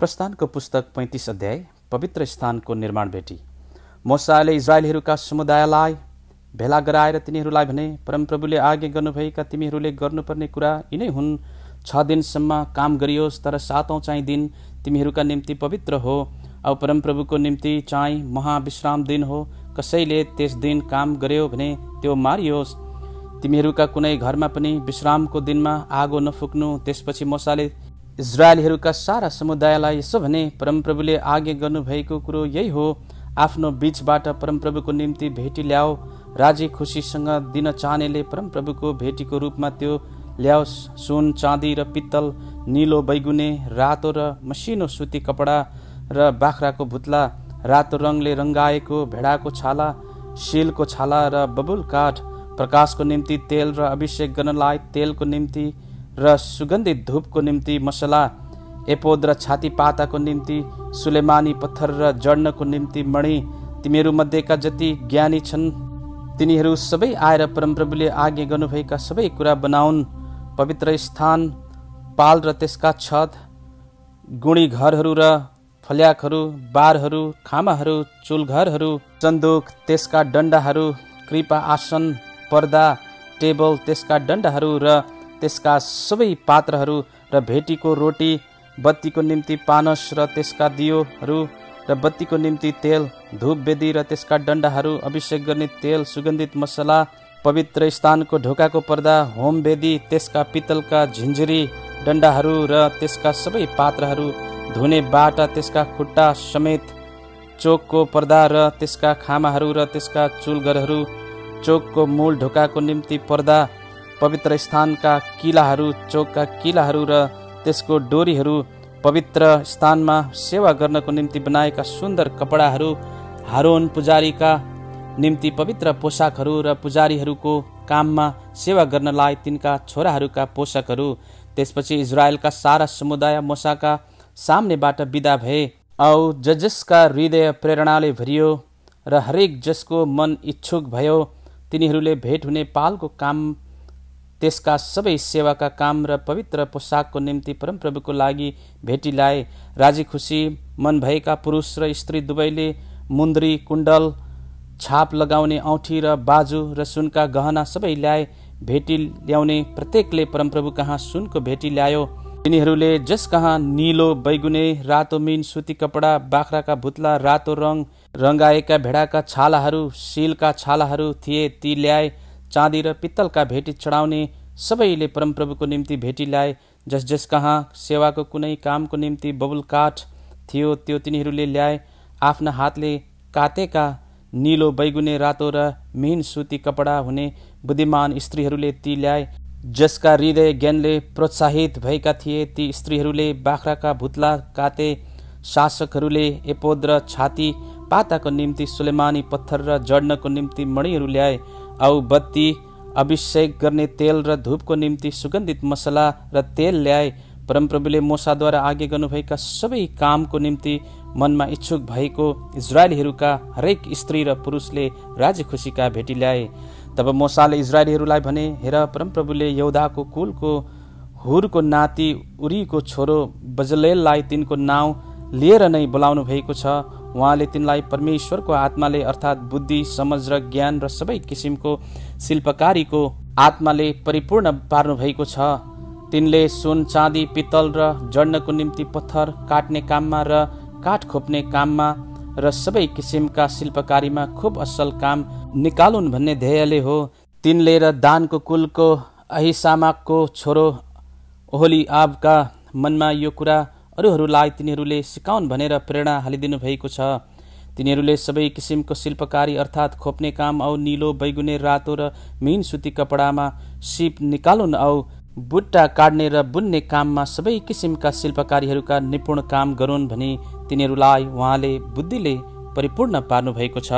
प्रस्थानको पुस्तक पैँतिस अध्याय पवित्र स्थानको निर्माण भेटी। मोसाले इजरायलहरूका समुदायलाई भेला गराएर तिनीहरूलाई भने परमप्रभुले आज्ञा गर्नुभएका तिमीहरूले गर्नुपर्ने कुरा यिनै हुन्। छ दिनसम्म काम गरियोस् तर सातौँ चाहिँ दिन तिमीहरूका निम्ति पवित्र हो। अब परमप्रभुको निम्ति चाहिँ महाविश्राम दिन हो। कसैले त्यस दिन काम गर्यो भने त्यो मारियोस्। तिमीहरूका कुनै घरमा पनि विश्रामको दिनमा आगो नफुक्नु। त्यसपछि मसाले इजरायलीहरूका सारा समुदायलाई यसो भने परमप्रभुले आज्ञा गर्नुभएको कुरो यही हो। आफ्नो बीचबाट परमप्रभुको निम्ति भेटी ल्याओ। राजी खुसीसँग दिन चाहनेले परमप्रभुको भेटीको रूपमा त्यो ल्याओस् सुन चाँदी र पित्तल निलो बैगुने रातो र मसिनो सुती कपडा र बाख्राको भुत्ला रातो रङले रङ्गाएको भेडाको छाला शिलको छाला र बबुल काठ। प्रकाशको निम्ति तेल र अभिषेक गर्नलाई तेलको निम्ति र सुगन्धित धुपको निम्ति मसला एपोद र छाती पाताको निम्ति सुलेमानी पत्थर र जड्नको निम्ति मणि तिमीहरू मध्येका जति ज्ञानी छन् तिनीहरू सबै आएर परमप्रभुले आज्ञा गर्नुभएका सबै कुरा बनाउन्। पवित्र स्थान पाल र त्यसका छत गुणी घरहरू र फल्याकहरू बारहरू खामाहरू चुलघरहरू चन्दुक त्यसका डन्डाहरू कृपा आसन पर्दा टेबल त्यसका डन्डाहरू र त्यसका सबै पात्रहरू र भेटीको रोटी बत्तीको निम्ति पानस र त्यसका दियोहरू र बत्तीको निम्ति तेल धुप वेदी र त्यसका डन्डाहरू अभिषेक गर्ने तेल सुगन्धित मसला पवित्र स्थानको ढोकाको पर्दा होम वेदी त्यसका पित्तलका झिन्झिरी डन्डाहरू र त्यसका सबै पात्रहरू धुने बाटा त्यसका खुट्टा समेत चोकको पर्दा र त्यसका खामाहरू र त्यसका चुलगरहरू चोकको मूल ढोकाको निम्ति पर्दा पवित्र स्थानका किलाहरू चोकका किलाहरू र त्यसको डोरीहरू पवित्र स्थानमा सेवा गर्नको निम्ति बनाएका सुन्दर कपडाहरू हारोन पुजारीका निम्ति पवित्र पोसाकहरू र पुजारीहरूको काममा सेवा गर्नलाई तिनका छोराहरूका पोसाकहरू त्यसपछि इजरायलका सारा समुदाय मोसाका सामनेबाट विदा भए। औ जसका हृदय प्रेरणाले भरियो र हरेक जसको मन इच्छुक भयो तिनीहरूले भेट हुने पालको काम त्यसका सबै सेवाका काम र पवित्र पोसाकको निम्ति परमप्रभुको लागि भेटी ल्याए राजी खुसी मन भएका पुरुष र स्त्री दुवैले मुन्द्री कुण्डल छाप लगाउने औँठी र बाजु र सुनका गहना सबै ल्याए भेटी ल्याउने प्रत्येकले परमप्रभु कहाँ सुनको भेटी ल्यायो। तिनीहरूले जस कहाँ निलो बैगुने रातो मिन सुती कपडा बाख्राका भुत्ला रातो रङ रङ्गाएका भेडाका छालाहरू शिलका छालाहरू थिए ती ल्याए। चाँदी र पित्तलका भेटी चढाउने सबैले परमप्रभुको निम्ति भेटी ल्याए जस जस कहाँ सेवाको कुनै कामको निम्ति बबुल काठ थियो त्यो तिनीहरूले ल्याए। आफ्ना हातले कातेका निलो बैगुने रातो र मिहिन सुती कपडा हुने बुद्धिमान स्त्रीहरूले ती ल्याए जसका हृदय ज्ञानले प्रोत्साहित भएका थिए। ती स्त्रीहरूले बाख्राका भुत्ला काते शासकहरूले एपोद र छाती पाताको निम्ति सुलेमानी पत्थर र जड्नको निम्ति मणिहरू ल्याए। औ बत्ती अभिषेक गर्ने तेल र धुपको निम्ति सुगन्धित मसला र तेल ल्याए परमप्रभुले मोसाद्वारा आज्ञा गर्नुभएका सबै कामको निम्ति मनमा इच्छुक भएको इजरायलीहरूका हरेक स्त्री र पुरुषले राज्य खुसीका भेटी ल्याए। तब मोसाले इजरायलीहरूलाई भने हेर परमप्रभुले यौदाको कुलको हुरको नाति उरीको छोरो बजलेललाई तिनको नाउँ लिएर नै बोलाउनु भएको छ। उहाँले तिनलाई परमेश्वरको आत्माले अर्थात् बुद्धि समझ र ज्ञान र सबै किसिमको शिल्पकारीको आत्माले परिपूर्ण पार्नु भएको छ। तिनले सुन चाँदी पित्तल र जड्नको निम्ति पत्थर काट्ने काममा र काठ खोप्ने काममा र सबै किसिमका शिल्पकारीमा खुब असल काम निकालुन् भन्ने ध्येयले हो। तिनले र दानको कुलको अहिसामाको छोरो ओहोली आबका मनमा यो कुरा अरूहरूलाई तिनीहरूले सिकाउन् भनेर प्रेरणा हालिदिनु भएको छ। तिनीहरूले सबै किसिमको शिल्पकारी अर्थात् खोप्ने काम औ निलो बैगुने रातो र मिहिन सुती कपडामा सिप निकालुन् औ बुट्टा काट्ने र बुन्ने काममा सबै किसिमका शिल्पकारीहरूका निपुण काम गरून् भनी तिनीहरूलाई उहाँले बुद्धिले परिपूर्ण पार्नु भएको छ।